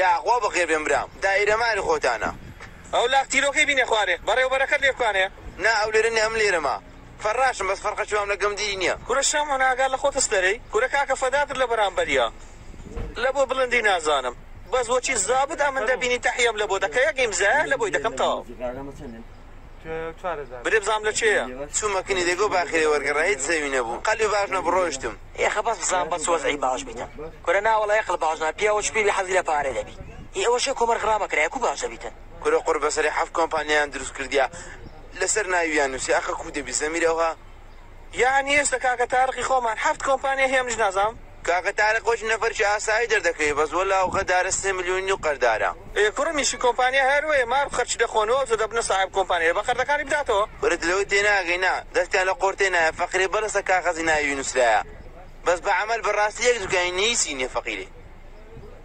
یاخوا بەقێ بێن برام دایرەماری خۆتانە ئەو لاک تیرۆکی بینێ خوارێ بەڕێوبەرەکەت لێبکانێ نا ئەو لێرە نێ ئەم لێرەما فەراشم بەس فەرقە چوام لەگەم دی نییە کورە شام ناگال لە خۆتە سەرەی کورە کاکە فەداتر لە بەرامبەریە لە بۆ بڵندی نازانم بەس بۆچی زابدا من دەبینی تەحیم لە بۆ دەکە یەکیم زە لە بۆی دەکەم تاو. برێ بزانام لە چێە چوومەکنی دەگۆ باخێ وەرگەڕایی زەوی نەبوو قەلی باش نە بڕۆشتم یخە بەس بزان بە سۆزعی باش بیتم کورە ناوەڵ یخل باشنا پیاوە شپی لە حەزی لە پارێ دەبی ئەوەشە کۆمەر خراپەکرایکو باشە بیتن کورە قڕ بەسەری حەف کۆمپانیان دروست کردیا لەسەر ناویان نووسی ئەخە کو دەبی زەمیرەوە یان هێشتا کاکە تارقی خۆمان هەفت کۆمپانیا هێمش نازام کاکەتارە خۆش نەفەرش ئاسایی دەردەکەی بە زۆر لاوخەدارە سێ میلیۆنی و قەردارە کوڕمیشی کۆمپانیا هەروێ ما خەرچ دەخۆنەوە زۆ دەبنە صاحب کۆمپانیە بە خەردەکانی بداتەوە برد لەوەی تێناگەینا دەستیان لە قۆرتێ نایە فەقری بەرەسە کاغەزی ناوی نووسراە بەس بە عمل بەڕاستی یەک دوکانی نیسی نێفەقیری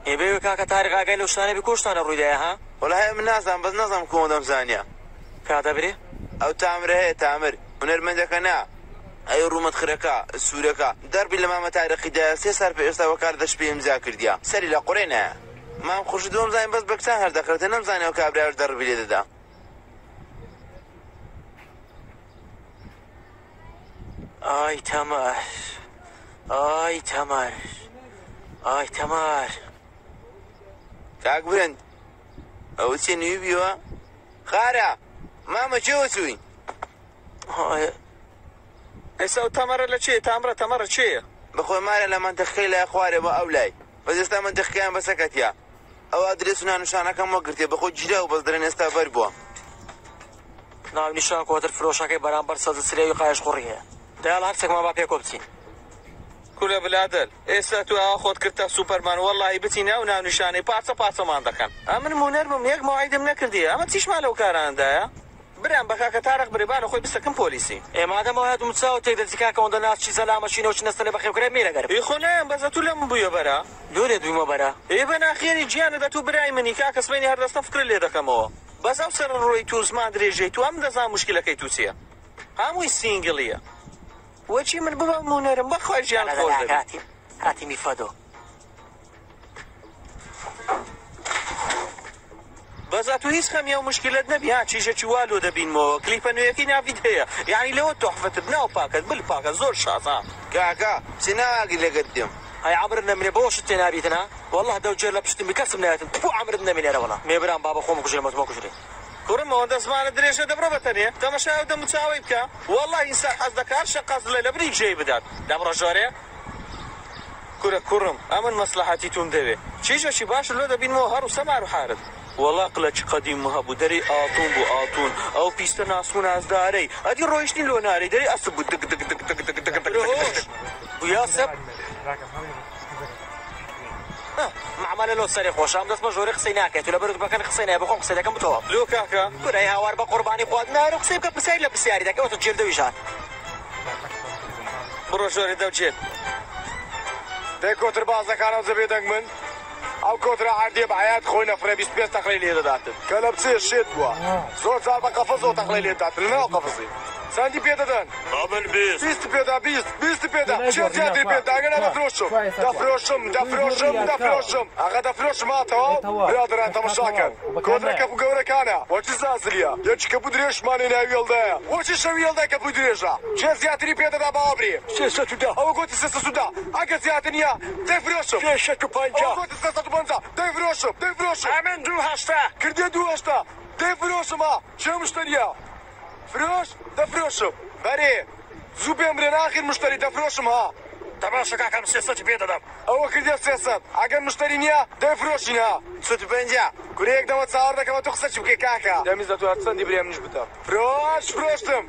ئێبێ کاکە تارگاگای لە شانە بکۆشتانە ڕوویداە ها وەڵای من نازان بەس نەزانم کۆدەم زانیا کا دەبرێ ئەو تامرە هەیە تامر هوەرمەندەکە نا ئەی ڕوومەت خرەکە سوورەکە دەربی لە مامە تاریخیدا سێ سەر پێ ئێستاەوە کار دەش پێ ئەمزا کردیا سەری لە قڕێنە مام خوش دوم زانین بەس بەکسان هەردەکرێتە نەمزانەوە کابراار دەڕبی لێ دەدا ئای تەمار ئای تەمار ئای تەمار کاک برند ئەوە چێ نوی بیوە خارە مامە چێوە چوین ئێستا تەمەرە لە چێ تامرە تەمەرە چێە بەخۆمارە لە منتەخی لای خوارێ بە ئەو لای بەزێستا منتەخیان بەسەکەتیا ئەو ئادرێسونا نوشانەکەم وەگرتێ بەخۆ جیرا و بەس درێن ئێستا بەر بووە ناونیشان کۆتر فرۆشەکەی بەرامبەر سەد سرێ و قایش قوڕیە دایال هەرچێکمە با پێ کۆبچین کورە بلادر ئێستا تو ئا خۆت کرتە سوپەرمان وەڵی بچی ناو ناونیشانەی پارچە پارچەمان دەکەن ئەمن مونەرمم یەک ماعیدم نەکردی ئەمە چیشمان لەو کارانندایە؟ بران بەکە کە تارق برێبانە خۆی بستەکەم پۆلیسی ئێمادەمەوە هات مچاو تێک دەزیکاکەەوەدا ناچی زەلامەشینەوە چنەستە لە بەخێکرە مێرەگەر خۆنیان بەزە تو لەم بووە بەرە دوورێ دویمە بەرە ئێ بە ناخێنی گیانە دە تو برای منی کا کەسمێنی هەردەستە فکر لێ دەکەمەوە بەزاو سەر ڕۆی تو زمان درێژەی تو ئەم دەزان مشکلەکەی تووسە هەمووی سینگڵیە وەچی من ببە مونەرم بەخوای ژیان خۆش هاتیمی فەدۆ بەزات و هیچ خەمیە یو مشکلت نبی ها چیشه چوالو چیژەکی مو کلیپ نو یکی نابیت هەیە یعنی لەوە تۆحفەتت ناو پاکت بل پاکت زور پاکە زۆر شازان کاکا سناگی لەگەت دێم هاي عمرنا من بوش تنابيتنا والله دو جير لبشتم بكسم نهاتن تبو عمرنا من انا والله ميبران بابا خوم كجري ما تبو كجري كرم هون دسمان الدريشة دبرة بتنية تمشى ودم متساوي بكا والله إنسان حزدك هرشا قصد ليلة بريك جاي بدات دبرة جارية كرة کورم أمن مصلحتي توم دبي چیجا چی باش لو دبین مو هر و سمع رو حارد وڵا قلە چ قەدیم هەبوو دەری ئاتون بوو ئاتون ئەو پیستە ناسون ئازدارەی ئەدی ڕۆیشتنی لۆناری دەری ئەس بوو دک دک دک دک دک دک دک یاسب معمەە لۆ سەری خۆشام دەستمە ژۆری قسەی ناکەێت لە بەرگ بەکەن قسەی بخۆم قسەەکەم بتەوە لۆ کاکە برای هاوار بە قوربانی خواز نارو قسەی بکە پرسیاری لە پرسیاری دەکەەوە جێردەویژان بڕۆ ژۆری دەوجێت دەی کۆتر بازەکانەوە زەبێ دەنگ من ئەو کۆترا هەردێ بە حیات خۆینە فرێبی پێ تەقلی لێدەداتن کە لە بچێ شێت بووە زۆر جار بە قەفەز و تەقلی لێداتن لەناو قەفزی sen Dipya'da dan. Amen bis. Bis biz, bis. Bis Dipya'da. Çıl çıl Dipya'da. Aga da froşum. Da froşum. Da froşum. Da froşum. Aga da froşum ha tamam. Birader ha tamam şakan. Kodra kapı gavra kana. Oçi sazliya. Ya çık kapı direş mani ne yılda ya. Oçi şev yılda kapı direşa. Çıl ziyatı Dipya'da da babri. Şey satuda. Hava goti sesi suda. Aga ziyatı niye? De froşum. Şey şakı panca. Hava goti sesi panca. De froşum. De froşum. Amen du hasta. Kırdı du hasta. De froşum ha. Çamıştan ya. فروش دفروشم بری زوبم رن آخر مشتری فروشم ها تمام شو که کام سیصد بیاد دادم او کردی سیصد اگر مشتری نیا دفروشی نه سوت بندیا کره یک دوست آورد که ما تو خسته چیکه که که دمیز دو هفته سندی بریم نیش بوده فروش فروشتم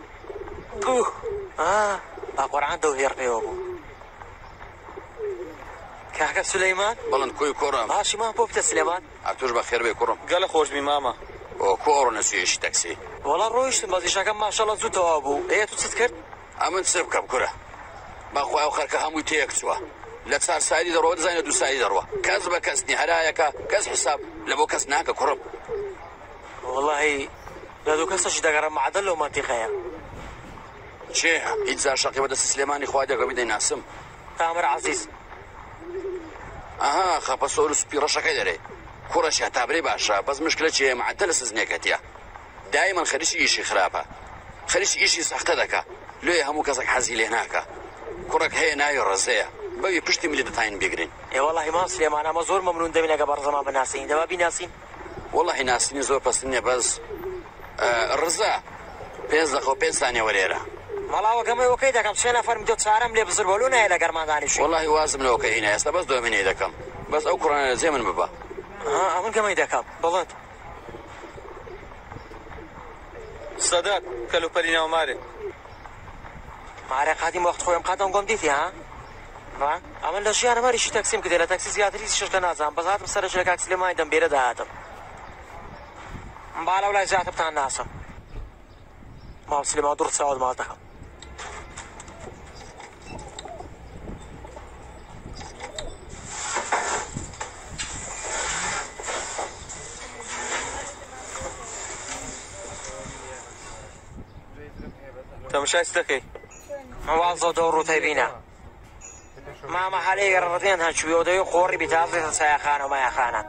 آه با قرآن دو هیر پیامو که که سلیمان بلند کوی کورم آه شما پوپت سلیمان اتوش با خیر گله خوش ماما او کورونه سویش وەڵا ڕۆیشتم بەزیشەکەم ماشەڵە زوو تەوا بوو ئەیە تو چت کرد ئەمن چ بکەم کورە بەخوای و خەرکە هەمووی تێک چووە لە چار ساری دەڕەوە زانە دو سای دەڕوە کەس بە کەسنی هەرایەکە کەس حساب لە بۆ کەس ناکە کوڕم وڵی لە دوو کەسەش دەگەڕە معدە لەو ماتیقەیە چێ هیچ زار شەقی بە دەست سلێمانی خوا دەگەمی دەیناسم تامر عزیز ئەها خەپە سۆر و سپی ڕەشەکەی دەرێ کوڕەشە تابرێ باشە بەس مشکلە چێ معدە لە سزنێکەتە دائما خەریشی ئیشی خراپە خەریشی ئیشی سەختە دەکە لێ هەموو کەسێک حەزی لێ ناکە کوڕک هەیە ناوی ڕزەیە بەوی پشتی ملی دەتین بگرین ئێوەڵی ما سلێمانامە زۆر مەمرون دەبینەکە بەڕزەما بەناسیین دەوا بیناسیین وڵی ناسینی زۆر پستنیە بەس ڕزە پێنج دەخۆ پێ سانیە وەرێرە مەڵاوەکەمەوەکەی دەکەم چێنە فەرم دو چارم لێ بزربلو نایە لە گەرمادانیش وڵی وازم لەوەکە هینە ئێستا بەس دۆمینەی دەکەم بەس ئەو کوڕانە زێ من ببە ئەمن گەمەی دەکەم بڵند Sadat, kalupalina ماره ماره قدیم وقت خویم قدم گم دیتی ها و اما لجیار شی تاکسیم که کده تاکسی زیاده ریزی شرکه نازم باز سر جلک اکسی لما ایدم بیره ده بالا ولی زیاد بتان ناسم ما بسیلی ما درد مال دخم مشاستكي مواظب دور تبينا ما ما حالي قررتين هنشوي ودي قوري بتاعتي سيخان وما يخانا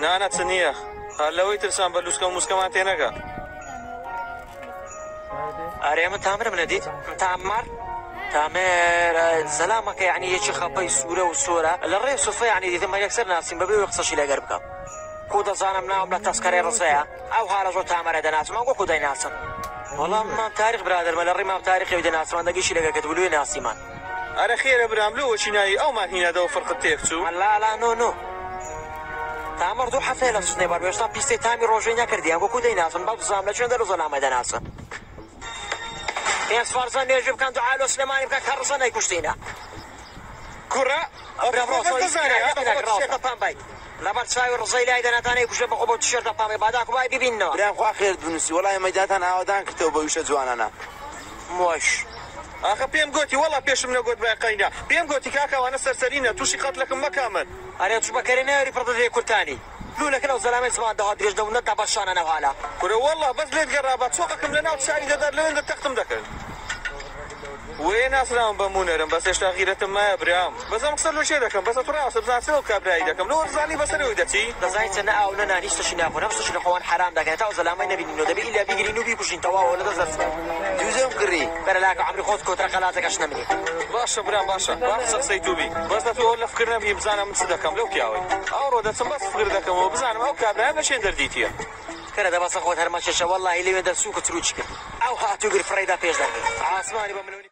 نانا تنية هلوي ترسان بلوسكا وموسكا ما تينكا أريم تامر من ديت تامر تامر سلامك يعني يجي خبي سورة وسورة الرئيس صفي يعني إذا ما يكسر ناس ناسين ببي ويخصش إلى قربك كودا زانم ناوم لا تسكري رصيا أو هالجو تامر دناس ما نقول كودا ناسم بەڵام مام تاریخ برادر بە لە ڕێ مام تاریخی دەناسوان دەگەشی لەگەکەت بلوێ ناسیمان ئەرە خێرە براملو وەچینایی ئەومان هینەدەەوە فرقت تێکچوو لا نۆ نۆ تامر دوو حەفێ لە سنێ بەێشتا پیستی تامی ڕۆژەی نەکردیان وەکو دەیناسن بە بزانام لە چێن دەروزەنامە دەناسن پێ فارزان نێژ بکەن دوعاالۆ سلمانی بکە کە ڕزە نەیکوشتینە. کوڕە پام بای لەبەر چاوی ڕزەی لای دەناتانەی کوشە بەخۆ بۆ تشێتە پاڵی باداک وای ببینەوە برانخوا خێر بنووسی وڵای مەداتان ئاوادان کردەوە بە وشە جوانانە مۆش. ئاخە پێم گوتی وڵا پێشم نەگوت بەقینە پێم گوتی کاکەوانە سەرسەرینە تووشی قەتلەکەم مەکامن ئەرێ توش بەکەری ناوی پڕدەێ کورتانی لولەکە لەو زەلامی زماندەها درێژدەونە تا بەشانە نەوالا کورە وڵا بەس لێت گەڕابە چۆقەکەم لە ناو شاری دەدەر لەوێن دە تەختم دەکرد. وێ ناسراون بە مونەرم بەس ێشتا غیرەتم مایە برام بەزم قسە لە شێ دەکەم بەسە ڕاست بزانەوە کابرایی دەکەم لەوە زانی بەسەرەوەی دەچی دەزای چەنە ئاو لە نانیشتەشی ناخۆرە شتشی خۆوان حرام دەکەێت تا زەلامای نبینی و دەبی لە بیگرین و بیکوژین تەواوە لە دەزەر دوزم کڕی بەرەلاکە ئەمری خۆت کۆترە خەلاتەکەش نەمێت باشە برام باشە باشە قسەی دوبی بەس لە تۆ لە فکردنەبی بزانم من چ دەکەم لەو پیاوەی ئەو ڕۆ دەچم بەس فکر دەکەمەوە بزانم ئەو کابراە بەشێن دەردیتیە کرد دەبسە خۆت هەرمەچەشە وەڵی لێوێ دەرسوو کە تروچ کرد ئەو هاتوو گر فڕیدا پێش